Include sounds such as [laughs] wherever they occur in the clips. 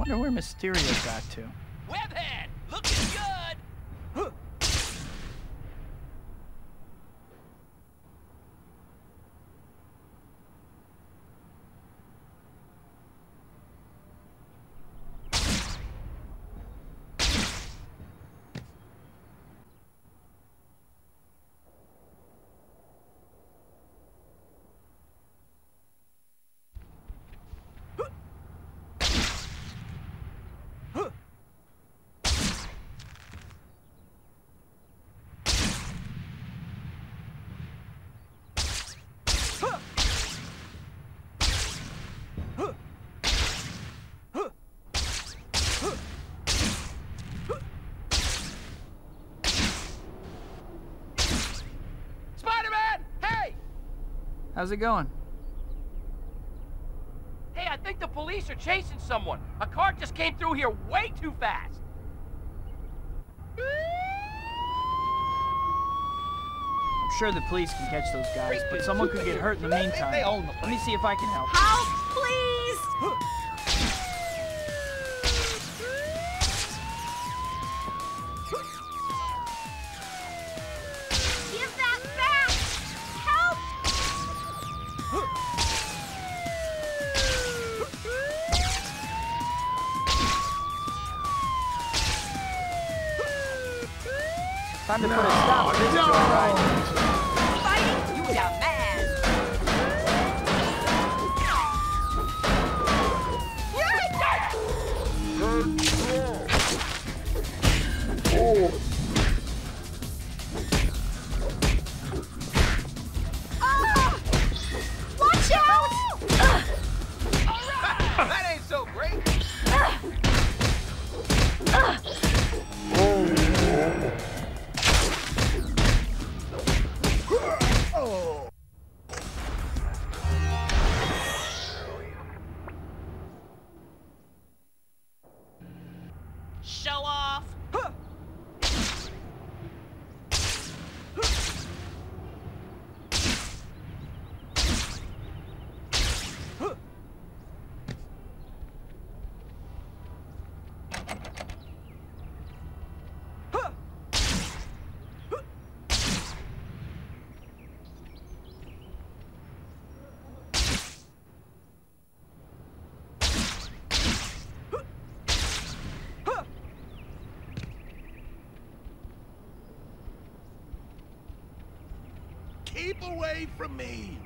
Wonder where Mysterio got to. Webhead, looking good. Spider-Man, hey! How's it going? Hey, I think the police are chasing someone. A car just came through here way too fast. I'm sure the police can catch those guys, but someone could get hurt in the meantime. They own the Let me see if I can help. Help, please! [gasps] [gasps] Time to put a stop to this joyride. Away from me.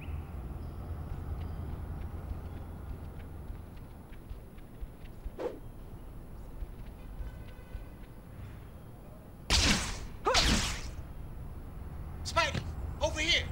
Spidey, over here.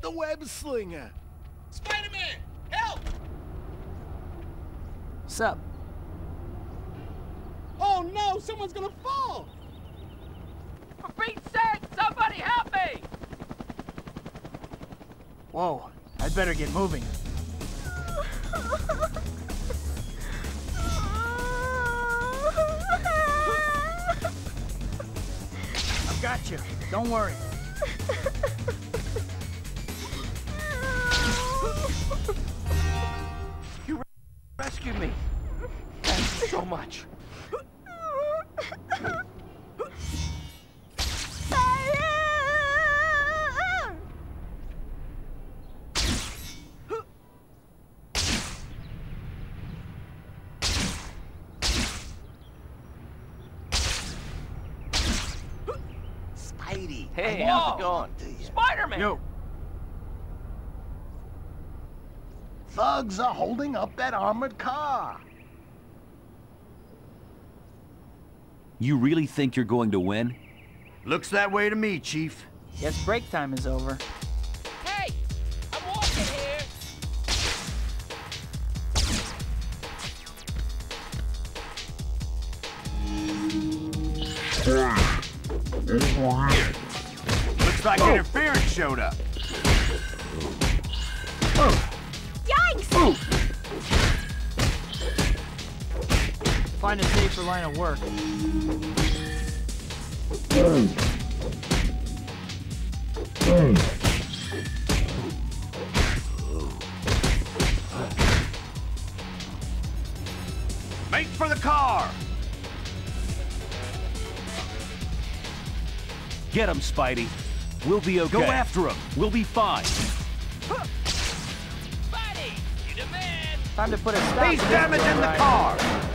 The web slinger. Spider-Man, help! Sup? Oh no, someone's gonna fall. For Pete's sake, somebody help me! Whoa, I'd better get moving. [laughs] I've got you. Don't worry. Hey, I how's it know. going? Do you? Spider-Man! Yo, Thugs are holding up that armored car. You really think you're going to win? Looks that way to me, Chief. guess break time is over. Hey! I'm walking here! Looks like interference showed up. Yikes! Find a safer line of work. Make for the car! Get him, Spidey. We'll be okay. Go after him. We'll be fine. Buddy! You the! Time to put a stop He's to this damaging the ride. car!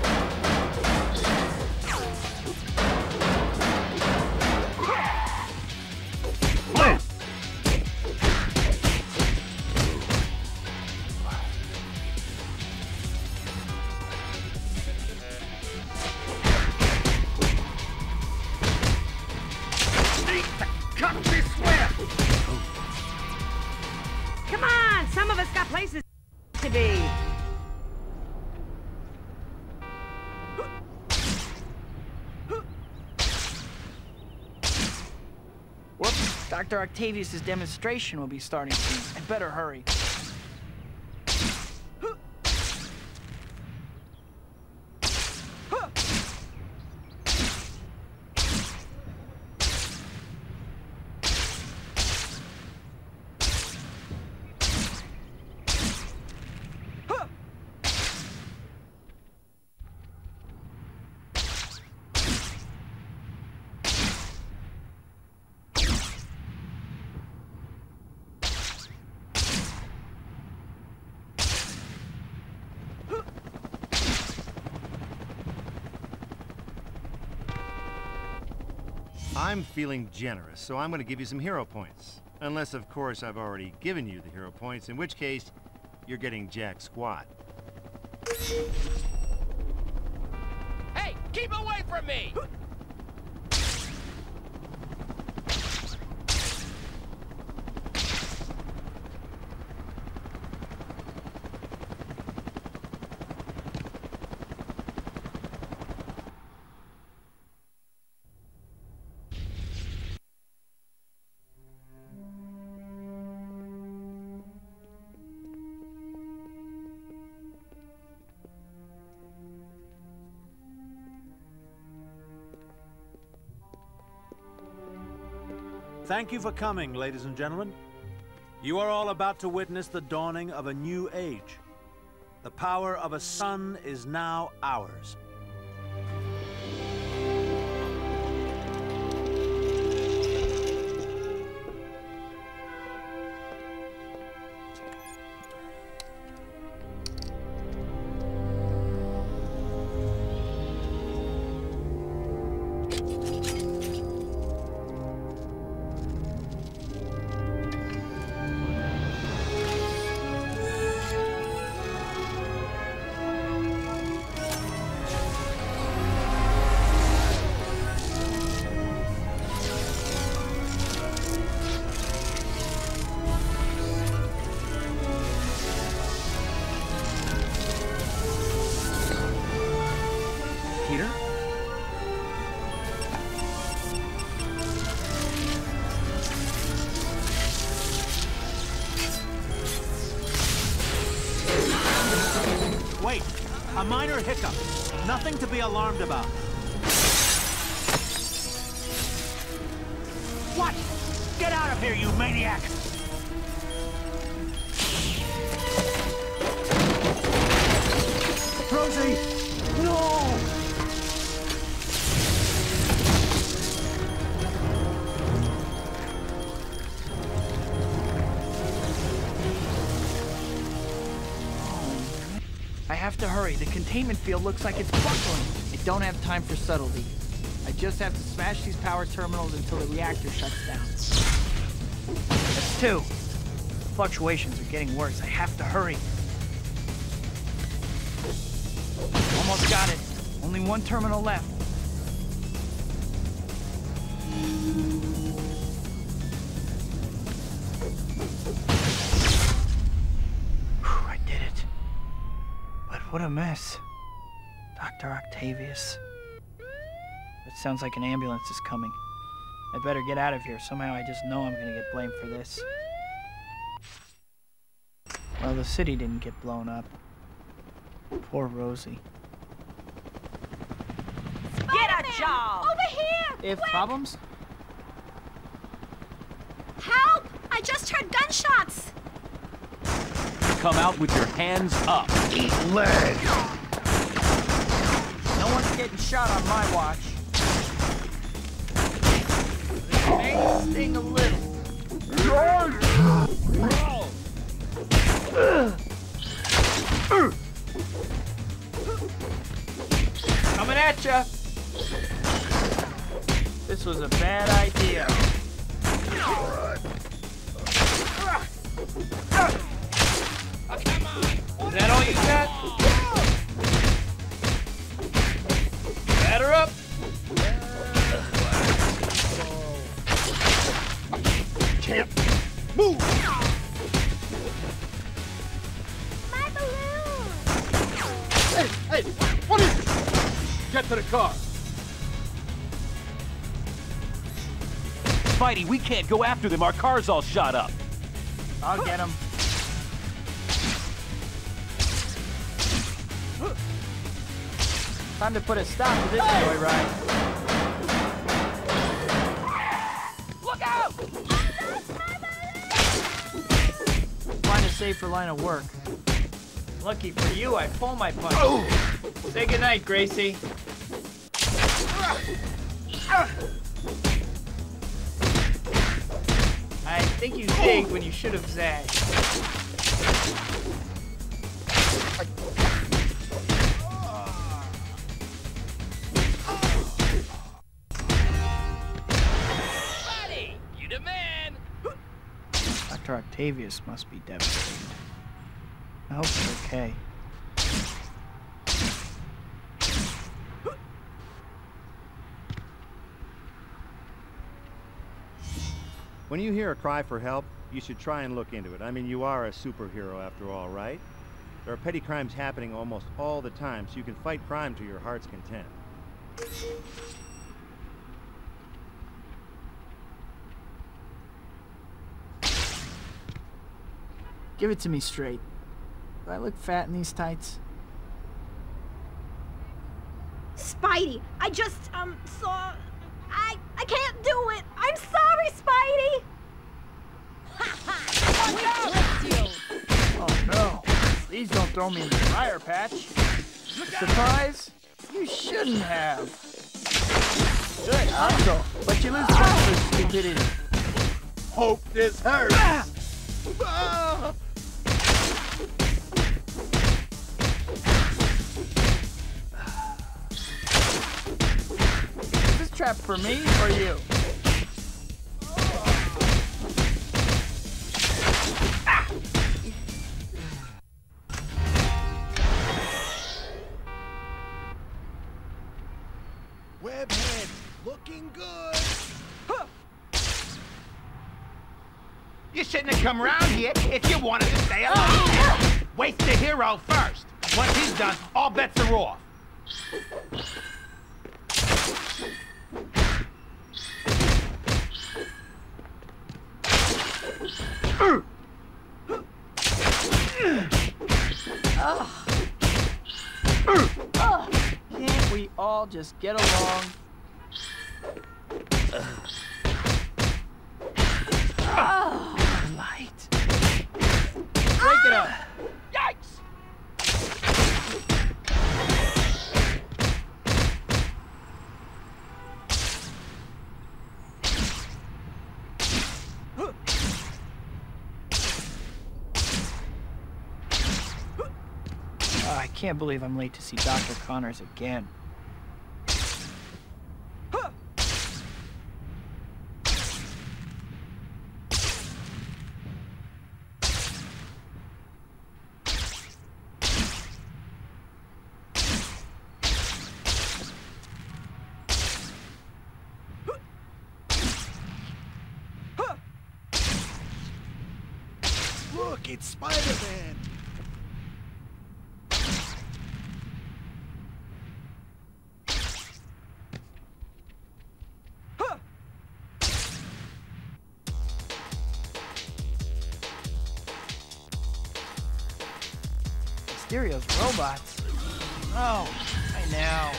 Dr. Octavius's demonstration will be starting soon. I better hurry. I'm feeling generous, so I'm going to give you some hero points. Unless, of course, I've already given you the hero points, in which case, you're getting jack squat. Hey! Keep away from me! [laughs] Thank you for coming, ladies and gentlemen. You are all about to witness the dawning of a new age. The power of a sun is now ours. Hiccup. Nothing to be alarmed about. What? Get out of here, you maniac! Rosie! No! Have to hurry. The containment field looks like it's buckling. I don't have time for subtlety. I just have to smash these power terminals until the reactor shuts down. That's two. The Fluctuations are getting worse. I have to hurry. Almost got it. Only one terminal left. What a mess. Dr. Octavius. It sounds like an ambulance is coming. I'd better get out of here. Somehow I just know I'm gonna get blamed for this. Well, the city didn't get blown up. Poor Rosie. Get a job! Over here! If problems? Help! I just heard gunshots! Come out with your hands up. Eat leg! No one's getting shot on my watch. This may sting a little. Coming at ya! This was a bad idea. Is that all you got? Batter up! Can't move! My balloon! Hey, hey, what is it? Get to the car. Spidey, we can't go after them. Our car's all shot up. I'll get him. Time to put a stop to this joyride. Look out! Find a safer line of work. Lucky for you, I pull my punch. Oh! Say goodnight, Gracie. I think you zigged oh! when you should have zagged. Octavius must be devastated. I hope he's okay. When you hear a cry for help, you should try and look into it. I mean, you are a superhero after all, right? There are petty crimes happening almost all the time, so you can fight crime to your heart's content. Give it to me straight. Do I look fat in these tights? Spidey, I just, um, saw... I, I can't do it! I'm sorry, Spidey! [laughs] Oh no. Please don't throw me in the fire patch. Surprise? You shouldn't have. Good hustle. But you lose points for stupidity. Hope this hurts! Is this trap for me or you? Have come around here if you wanted to stay alive. Waste the hero first. Once he's done, all bets are off. Can't we all just get along? I can't believe I'm late to see Dr. Connors again. Robots. Oh, I know.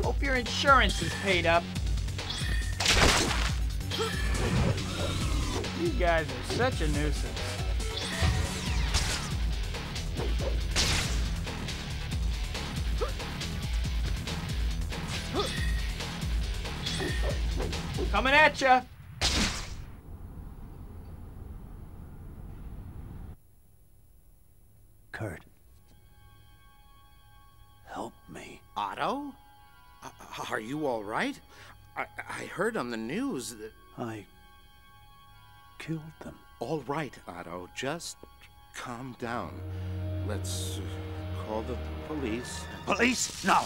Hope your insurance is paid up. Guys are such a nuisance. Coming at ya! Curt. Help me. Otto? Uh, are you all right? I, I heard on the news that. I killed them. All right, Otto. Just calm down. Let's uh, call the police. Police? No.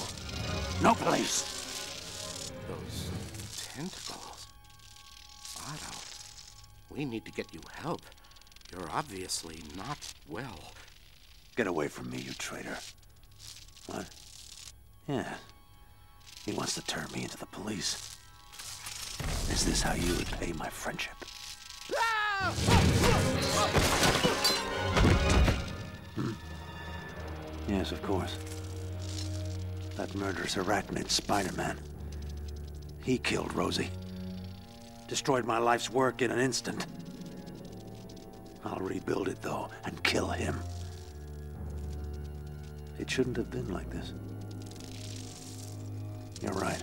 No police. Those tentacles. Otto, we need to get you help. You're obviously not well. Get away from me, you traitor. What? Yeah. He wants to turn me into the police. Is this how you repay my friendship? Hmm? Yes, of course. That murderous arachnid Spider-Man. He killed Rosie. Destroyed my life's work in an instant. I'll rebuild it, though, and kill him. It shouldn't have been like this. You're right.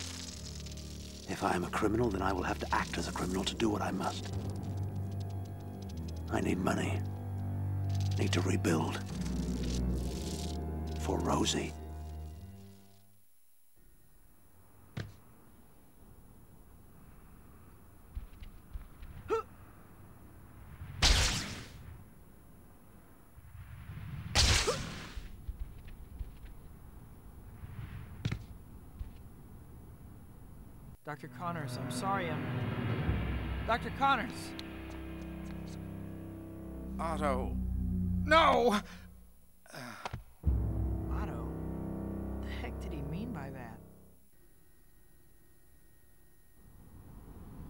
If I am a criminal, then I will have to act as a criminal to do what I must. I need money. Need to rebuild. For Rosie. Dr. Connors, I'm sorry, I'm. Dr. Connors! Otto. No! [sighs] Otto? What the heck did he mean by that?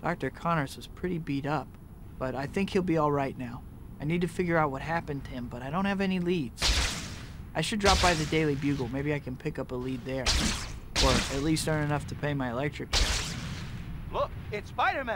Dr. Connors was pretty beat up, but I think he'll be alright now. I need to figure out what happened to him, but I don't have any leads. I should drop by the Daily Bugle. Maybe I can pick up a lead there. Or at least earn enough to pay my electric bill. Look, it's Spider-Man.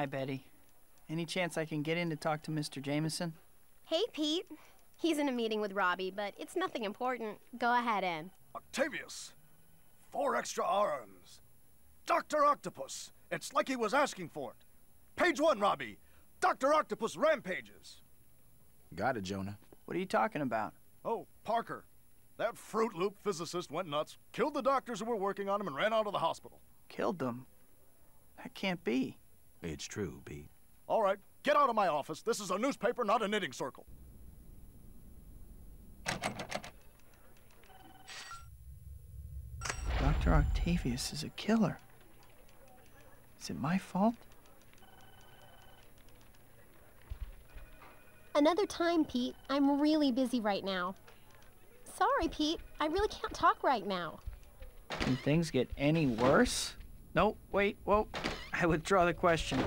Hi, Betty. Any chance I can get in to talk to Mr. Jameson? Hey, Pete. He's in a meeting with Robbie, but it's nothing important. Go ahead, Ann. Octavius! Four extra arms. Dr. Octopus! It's like he was asking for it. Page one, Robbie. Dr. Octopus rampages. Got it, Jonah. What are you talking about? Oh, Parker. That Fruit Loop physicist went nuts, killed the doctors who were working on him, and ran out of the hospital. Killed them? That can't be. It's true, Pete. All right, get out of my office. This is a newspaper, not a knitting circle. Dr. Octavius is a killer. Is it my fault? Another time, Pete. I'm really busy right now. Sorry, Pete. I really can't talk right now. Can things get any worse? No, wait, whoa. I withdraw the question.